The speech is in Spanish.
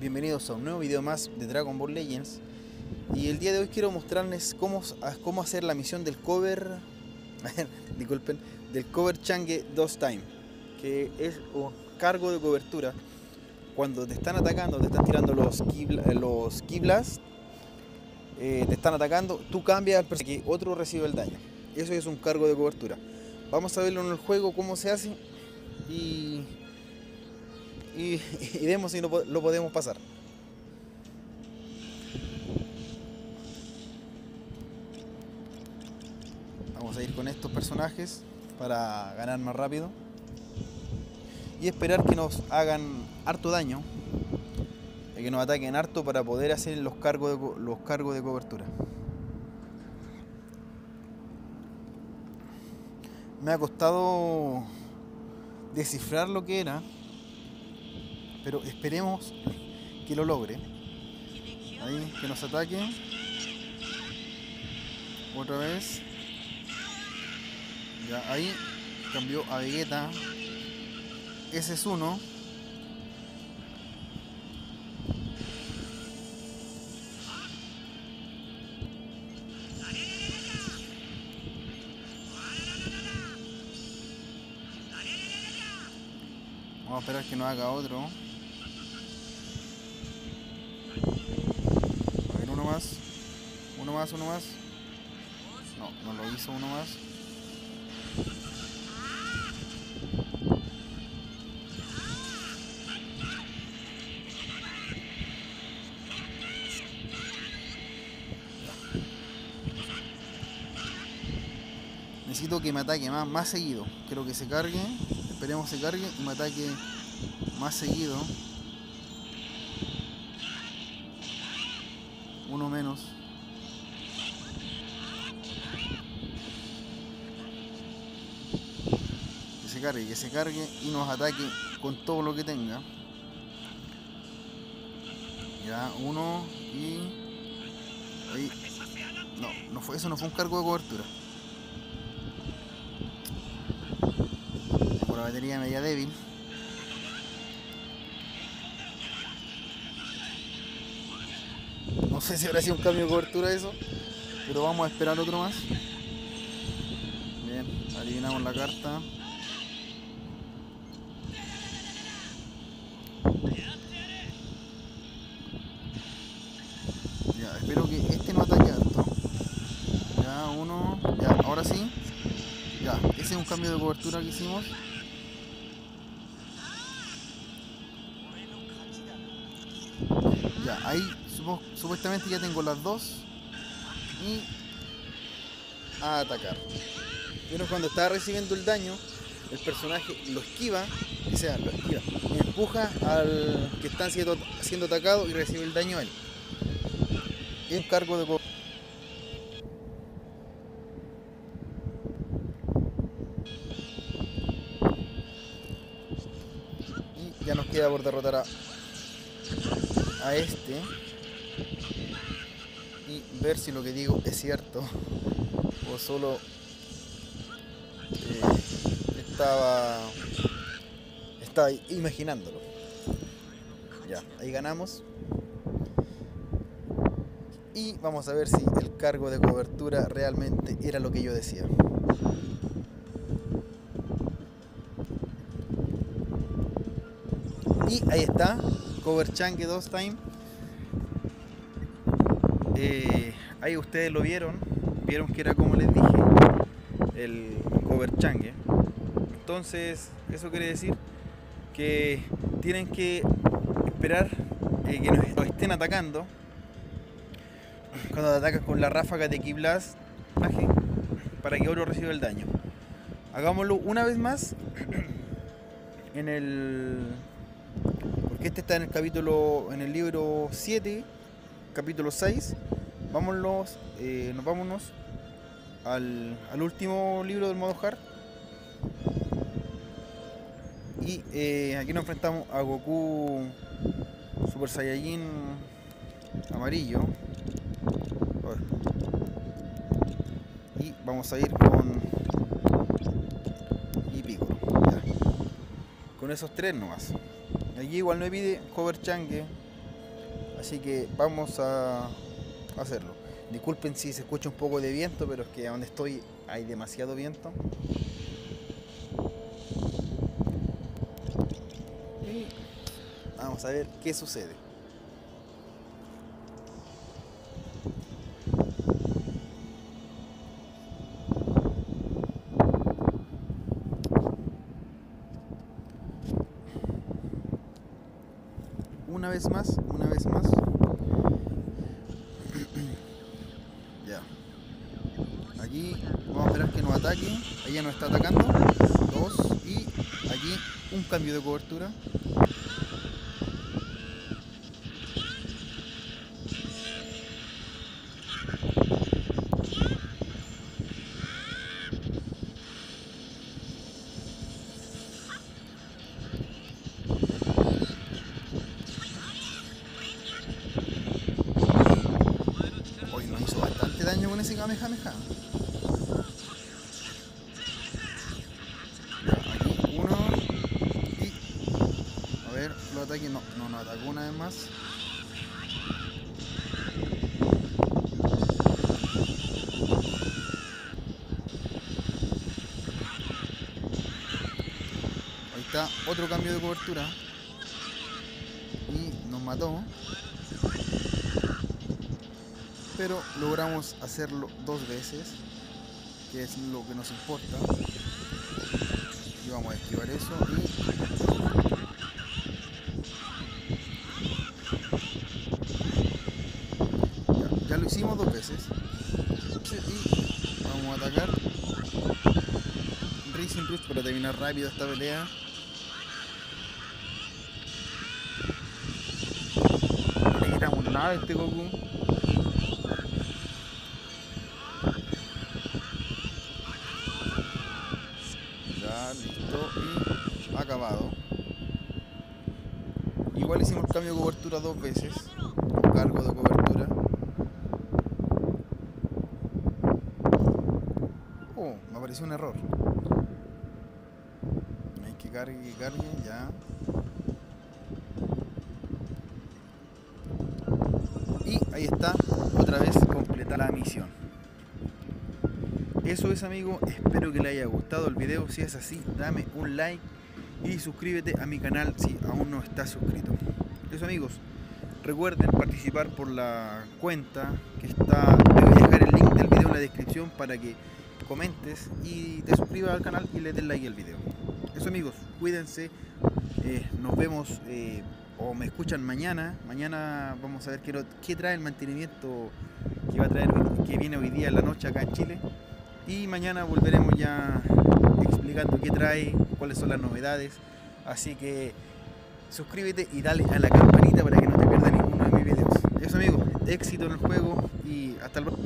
bienvenidos a un nuevo video más de Dragon Ball Legends. Y el día de hoy quiero mostrarles cómo, cómo hacer la misión del cover disculpen, del cover Change 2 Time que es un cargo de cobertura. Cuando te están atacando, te están tirando los los kiblas eh, te están atacando, tú cambias al personaje que otro recibe el daño. Eso es un cargo de cobertura. Vamos a verlo en el juego cómo se hace y y, y vemos si lo, podemos pasar. Vamos a ir con estos personajes para ganar más rápido. Y esperar que nos hagan harto daño. Y que nos ataquen harto para poder hacer los cargos los cargos de cobertura. Me ha costado descifrar lo que era pero esperemos que lo logre. Ahí, que nos ataque. Otra vez. Ya, ahí cambió a Vegeta. Ese es uno. Vamos a esperar que no haga otro. Más, uno más. No, no lo hizo uno más. Necesito que me ataque más, más seguido. Quiero que se cargue. Esperemos se cargue y me ataque más seguido. uno menos. Cargue, que se cargue y nos ataque con todo lo que tenga. Ya, uno y... No, no fue, eso no fue un cargo de cobertura. Por la batería media débil. No sé si habrá sido un cambio de cobertura eso, pero vamos a esperar otro más. Bien, eliminamos la carta. Ya, espero que este no ataque alto. Ya, uno. Ya, ahora sí. Ya, ese es un cambio de cobertura que hicimos. Ya, ahí supuestamente ya tengo las dos y a atacar. Pero cuando está recibiendo el daño, el personaje lo esquiva, o sea, lo esquiva, y empuja al que está siendo, siendo atacado y recibe el daño a él. Un cargo de ya nos queda por derrotar a, a este. Y ver si lo que digo es cierto. O solo eh, estaba estaba imaginándolo. Ya ahí ganamos. Y vamos a ver si el cargo de cobertura realmente era lo que yo decía y ahí está cover change dos time eh, ahí ustedes lo vieron, vieron que era como les dije, el cover change. Entonces, eso quiere decir que tienen que esperar eh, que nos, estén atacando. Cuando atacan con la ráfaga de Kiblas para que otro reciba el daño. Hagámoslo una vez más en el este está en el capítulo en el libro 7 capítulo 6, vámonos, eh, nos vámonos al, al, último libro del modo hard. Y eh, aquí nos enfrentamos a Goku Super Saiyajin amarillo. Y vamos a ir con y. Ya. Con esos tres nomás. Aquí igual no pide cover change Así que vamos a hacerlo. Disculpen si se escucha un poco de viento, pero es que donde estoy hay demasiado viento. Vamos a ver qué sucede. Una vez más, una vez más. ya. Aquí vamos a esperar que nos ataque. Ella nos está atacando. Dos. Y aquí un cambio de cobertura. Daño con ese Kamehameha. Ya, aquí uno. Y. A ver, lo ataque. No, no nos atacó una vez más. Ahí está, otro cambio de cobertura. Y nos mató pero logramos hacerlo dos veces que es lo que nos importa. Y vamos a esquivar eso y ya, lo hicimos dos veces. Y vamos a atacar. Racing Rush para terminar rápido esta pelea. Le quitamos nada este Goku Listo y acabado. Igual hicimos cambio de cobertura dos veces. o Cargo de cobertura. Oh, me apareció un error. Hay que cargue, que cargue, ya. Y ahí está, otra vez completa la misión. Eso es amigo, espero que le haya gustado el video, si es así dame un like y suscríbete a mi canal si aún no estás suscrito. Eso amigos, recuerden participar por la cuenta que está, te voy a dejar el link del video en la descripción para que comentes y te suscribas al canal y le des like al video. Eso amigos, cuídense, eh, nos vemos eh, o me escuchan mañana, mañana vamos a ver qué, qué trae el mantenimiento que va a traer que viene hoy día en la noche acá en Chile y mañana volveremos ya explicando qué trae, cuáles son las novedades. Así que suscríbete y dale a la campanita para que no te pierdas ninguno de mis videos. Eso amigos, éxito en el juego y hasta luego.